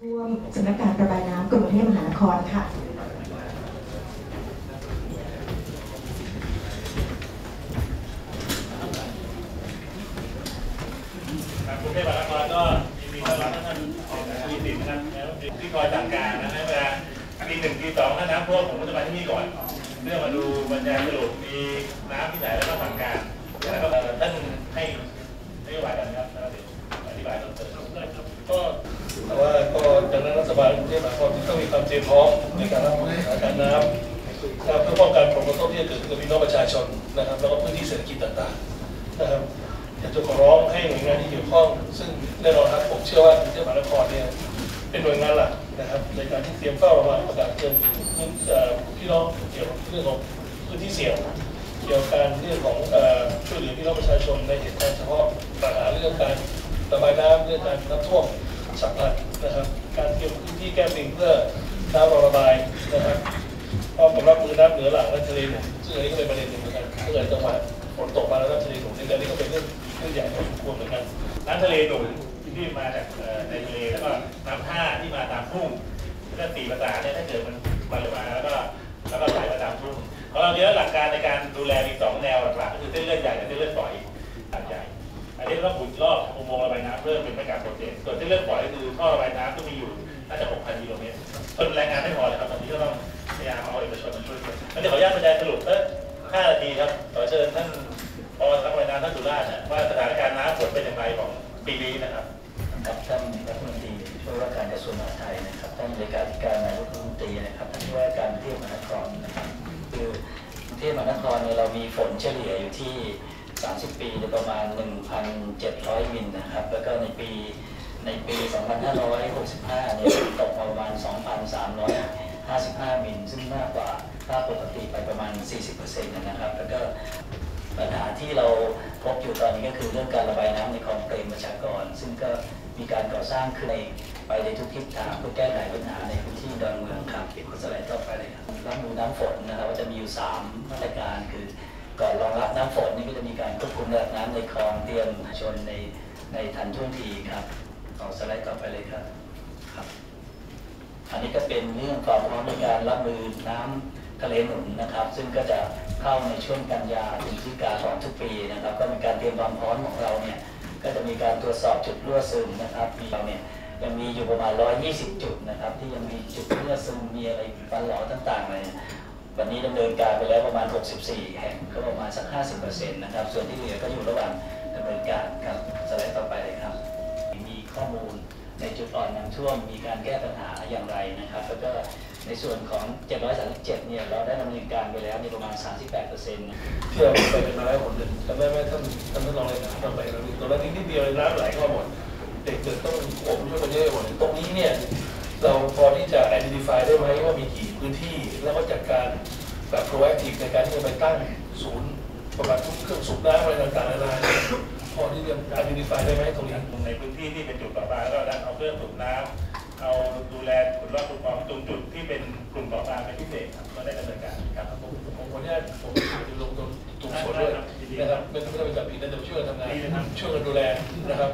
ท่วมสำนักการระบายน้ำกรุงเทพมหานครค่ะกรุงเทพมหานครก็ยินดีต้อนรับท่านมีสิทธิ์นะครับที่คอยสั่งการนะให้เวลาปีหนึ่งปีสองถ้าน้ำท่วมผมก็จะมาที่นี่ก่อนเพื่อมาดูบรรยายสรุปมีน้ำที่ไหนแล้วก็สั่งการ นะครับอยากจะขอร้องให้หน่วยงานที่เกี่ยวข้อง ซึ่งแน่นอนครับผมเชื่อว่ากรุงเทพมหานครเนี่ยเป็นหน่วยงานหลักนะครับในการที่เตรียมเฝ้าระวังประกาศเตือนพี่น้องเกี่ยวกับเรื่องของพื้นที่เสี่ยงเกี่ยวกับเรื่องของช่วยเหลือพี่น้องประชาชนในเหตุการณ์เฉพาะปัญหาเรื่องการระบายน้ำเรื่องการน้ำท่วมฉับพลันนะครับ การเตรียมพื้นที่แก้ปิงเพื่อน้ำรอระบายนะครับพร้อมกับรับมือน้ำเหนือหลังและทะเลหนุนซึ่งอันนี้ก็เป็นประเด็นหนึ่งเหมือนกันถ้าเกิดจังหวะฝนตกมา แล้วน้ำทะเลหนุนในการนี้ก็เป็นเรื่องเรื่องใหญ่พอสมควรเหมือนกันน้ำทะเลหนุนที่มาจากในทะเลแล้วก็น้ำท่าที่มาตามทุ่งก็สี่ภาษาเนี่ยถ้าเกิดมันมาลยมาแล้วก็แล้วก็ไหลมาตามทุ่งของเราเนี่ยหลักการในการดูแลมีสองแนวหลักๆก็คือเส้นเลือดใหญ่กับเส้นเลือดฝอยขนาดใหญ่อันนี้เราขุดลอกอุโมงค์ระบายน้ำเพิ่มเป็นไม่การโปรเจกต์ส่วนเส้นเลือดฝอยคือท่อระบายน้ำก็มีอยู่น่าจะ 6,000 กิโลเมตรคนแรงงานไม่พอเลยครับตอนนี้ก็ต้องพยายามเอาเอกชนมาช่วยกันงั้นเดี๋ยวขออนุญาตบรรยายสรุปสัก5นาทีครับขอเชิญท่านายน้ำท่านสุราชนะว่าสถานการณ์น้ำฝนเป็นอย่างไรของปีนี้นะครับครับท่านรัฐมนตรีช่วยว่าการกระทรวงมหาดไทยนะครับท่านเลขาธิการนายกรัฐมนตรีนะครับท่านผู้ว่าการกรุงเทพมหานครนะครับคือกรุงเทพมหานครเนี่ยเรามีฝนเฉลี่ยอยู่ที่ 30 ปีประมาณ 1,700 มิลนะครับ แล้วก็ในปีในปี 2565 เนี่ยตกมาประมาณ 2,355 มิล ซึ่งมากกว่าค่าปกติไปประมาณ 40%นะครับ แล้วก็ปัญหาที่เรา พบอยู่ตอนนี้ก็คือเรื่องการระบายน้ำในคลองเปรมประชากร ซึ่งก็มีการก่อสร้างขึ้นในไปในทุกทิศทางเพื่อแก้ไขปัญหาในพื้นที่ดอนเมืองครับขอสไลด์ต่อไปเลยครับรับมือน้ำฝนนะครับว่าจะมีอยู่3มาตรการคือก่อนรองรับน้ำฝนนี่ก็จะมีการควบคุมระดับน้ำในคลองเตรียมชนในในทันท่วงทีครับขอสไลด์ต่อไปเลยครับครับ อันนี้ก็เป็นเรื่องความพร้อมในการรับมือน้ำ ทะเลหนุนนะครับ ซึ่งก็จะเข้าในช่วงกันยาถึงพฤศจิกาของทุกปีนะครับ ก็มีการเตรียมความพร้อมของเราเนี่ยก็จะมีการตรวจสอบจุดรั่วซึมนะครับมีเราเนี่ยยังมีอยู่ประมาณ 120 จุดนะครับ ที่ยังมีจุดรั่วซึมมีอะไรฟันหลอต่างๆเลยวันนี้ดำเนินการไปแล้วประมาณ 64 แห่งก็ประมาณสัก 50%นะครับ ส่วนที่เหลือก็อยู่ระหว่างดำเนินการครับสไลด์ต่อไปเลยครับ มีข้อมูลในจุดอ่อนน้ำท่วมมีการแก้ปัญหาอย่างไรนะครับ แล้วก็ ในส่วนของ 737 เนี่ย เราได้ดำเนินการไปแล้วในประมาณ 38%นะที่เราไปกันมาแล้วผมจำได้ไหมท่านท่านท่านรองเลยนะเราไปเราตอนนั้นนิดเดียวเลยน้ำไหลเข้ามาหมด เด็กเกิดต้องอมช่วยกันเยอะหมดเลยตรงนี้เนี่ย เราพอที่จะ identify ได้ไหมว่ามีกี่พื้นที่ แล้วก็จัดการแบบ proactive ในการที่จะไปตั้งศูนย์ประมาณทุกเครื่องสูบน้ำอะไรต่างๆนานาเนี่ยพอที่จะ identify ได้ไหมตรงนี้ในพื้นที่ที่เป็นจุดต่อไปแล้วก็ดันเอาเครื่องสูบน้ำ ช่วยกันดูแลนะครับ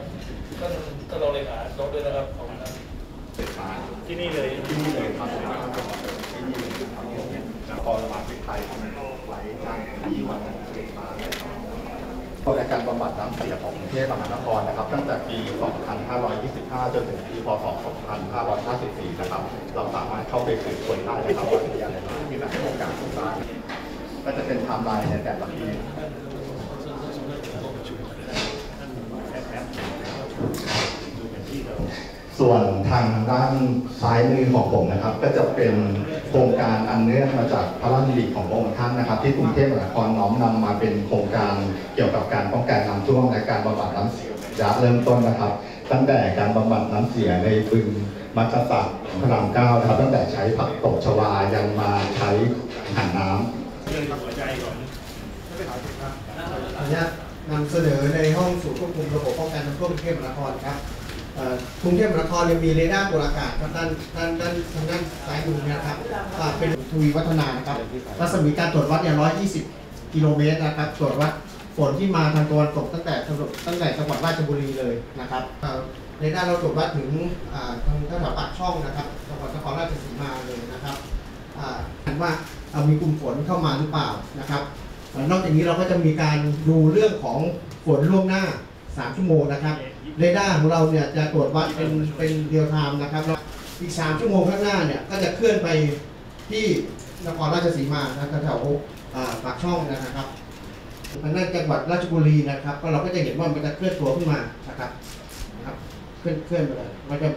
ท่านท่านรองเลขาลงด้วยนะครับขอบคุณครับที่นี่เลยที่นี่เลยครับที่นี่เลยครับพอระบาดไปไทยไหลทางที่วันเกิดมาในการบำบัดน้ำเสียของกรุงเทพมหานครนะครับ ตั้งแต่ปี 2525 จนถึงปี พศ 2554 นะครับ เราสามารถเข้าไปสืบค้นได้นะครับว่ามีอะไรบ้างมีหลายโครงการสร้างก็จะเป็นไทม์ไลน์ในแต่ละปี ส่วนทางด้านซ้ายมือของผมนะครับ ก็จะเป็นโครงการอันเนื่องมาจากพระราชดำริของพระองค์ท่านนะครับ ที่กรุงเทพมหานครน้อมนำมาเป็นโครงการเกี่ยวกับการป้องกันน้ำท่วมและการบำบัดน้ำเสียระยะเริ่มต้นนะครับ ตั้งแต่การบำบัดน้ำเสียในบึงมัจจสักพระรามเก้านะครับ ตั้งแต่ใช้ผักตบชวายังมาใช้หันน้ำเรื่องหัวใจก่อนขออนุญาต นำเสนอในห้องศูนย์ควบคุมระบบป้องกันน้ำท่วมกรุงเทพมหานครครับเอ่อกรุงเทพมหานครเนี่ยมีเรดาร์ตรวจอากาศครับด้านด้านด้านทางด้านซ้ายมือนะครับเป็นทวีวัฒนานะครับรัศมีการตรวจวัดเนี่ย120 กิโลเมตรนะครับตรวจวัดฝนที่มาทางตะวันตกตั้งแต่ตั้งแต่จังหวัดราชบุรีเลยนะครับเรดาร์เราตรวจวัดถึงทางแถวปากช่องนะครับจังหวัดนครราชสีมาเลยนะครับเห็นว่ามีกลุ่มฝนเข้ามาหรือเปล่านะครับ นอกจากนี้เราก็จะมีการดูเรื่องของฝนล่วงหน้า 3 ชั่วโมงนะครับเรดาร์ของเราเนี่ยจะตรวจวัดเป็นเป็น real time นะครับแล้วอีก 3 ชั่วโมงข้างหน้าเนี่ยก็จะเคลื่อนไปที่นครราชสีมานะแถวๆอ่าปากช่องนะครับทางด้านจังหวัดราชบุรีนะครับก็เราก็จะเห็นว่ามันจะเคลื่อนตัวขึ้นมานะครับนะครับเคลื่อนเคลื่อนไปเลยมันจะ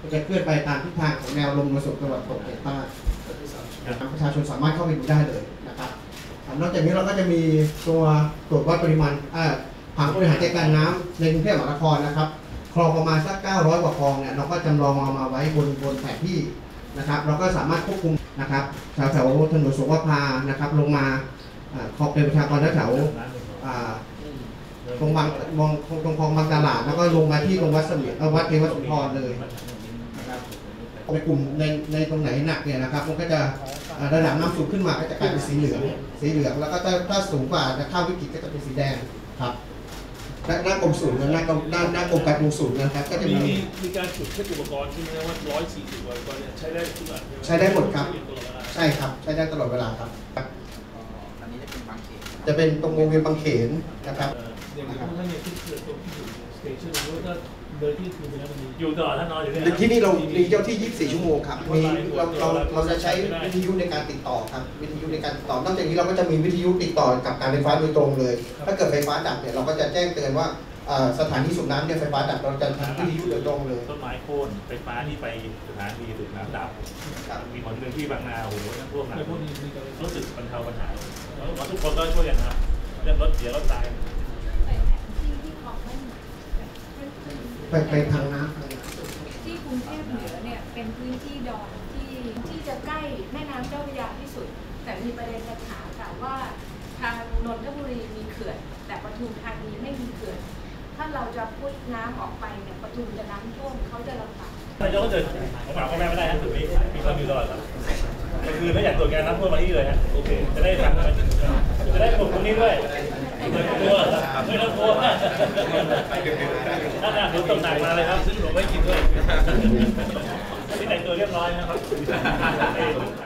มันจะเคลื่อนไปตามทิศทางของแนวลมมรสุมตะวันตกเฉียงใต้นะครับประชาชนสามารถเข้าไปดูได้เลยนะครับอ่า นอกจากนี้เราก็จะมีตัวตรวจวัดปริมาณอ่าผังบริหารจัดการน้ำในกรุงเทพมหานครนะครับคลองประมาณสัก 900 กว่าคลองเนี่ยเราก็จำลองเอามาไว้บนบนแผนที่นะครับ เราก็สามารถควบคุมนะครับแถวแถวๆถนนสงขลานะครับ ลงมาขอบเป็นประชากรแถวตรงบางมองตรงคลองบางตลาด แล้วก็ลงมาที่ตรงวัดเสมียนวัดเทวสุนทรเลยนะครับในกลุ่มในในตรงไหนหนักเนี่ยนะครับ มันก็จะ ระดับน้ำสูงขึ้นมาก็จะกลายเป็นสีเหลือง สีเหลืองแล้วก็ถ้าถ้าสูงกว่าจะเข้าวิกฤตก็จะเป็นสีแดงครับหน้าหน้ากรมศูนย์นะหน้ากรมหน้าหน้ากรมการกรุงศูนย์นะครับ ก็จะมีมีมีการจุดเช็คอุปกรณ์ใช่ไหมว่าร้อยสี่สิบกว่าอุปกรณ์เนี่ยใช้ได้ทุกอันใช่ไหมใช้ได้หมดครับเปลี่ยนตลอดเวลาใช่ครับ ใช้ได้ตลอดเวลาครับอันนี้จะเป็นบางเขตจะเป็นตรงวงเวียนบางเขนนะครับเอ่ออย่างที่ท่านเนี่ยที่เกิดตรงที่อยู่สเตชันหรือว่า ถ้าเดินที่คือไปแล้วมันมีอยู่ตลอดท่านนอนอยู่เนี่ยที่นี่เรามีเจ้าที่ 24 ชั่วโมงครับมีเราเราเราจะใช้วิทยุในการติดต่อครับวิทยุในการติดต่อนอกจากนี้เราก็จะมีวิทยุติดต่อกับการไฟฟ้าโดยตรงเลย ถ้าเกิดไฟฟ้าดับเนี่ยเราก็จะแจ้งเตือนว่าเอ่อสถานีสูบน้ำเนี่ยไฟฟ้าดับเราจะทำวิทยุโดยตรงเลยต้นไม้โค่นไฟฟ้าที่ไปสถานีสูบน้ำดับครับมีผลหนึ่งที่บางนาโอ้โหน้ำท่วมหนักในพวกนี้มีการรู้สึกบรรเทาปัญหาแล้วทุกคนก็ช่วยกันนะครับเรื่องรถเสียรถตาย ไปไปทางน้ำที่กรุงเทพเหนือเนี่ยเป็นพื้นที่ดอนที่ที่จะใกล้แม่น้ำเจ้าพระยาที่สุด แต่มีประเด็นปัญหาค่ะว่าทางนนทบุรีมีเขื่อน แต่ปทุมธานีไม่มีเขื่อนถ้าเราจะพุทน้ำออกไปเนี่ยปทุมจะน้ำท่วมเขาจะลำบากนายกก็เดินผมถามเขาแม่ไม่ได้ฮะจุดนี้มีคนอยู่ตลอดครับคือถ้าอยากตรวจการน้ำท่วมมาที่เลยฮะโอเคจะได้ฟังจะได้ผมตรงนี้ด้วยไม่ ต้องกลัวไม่ต้องกลัวถ้าหนักฝนตกหนักมาเลยครับซึ่งผมไม่กินด้วยที่แต่งตัวเรียบร้อยนะครับ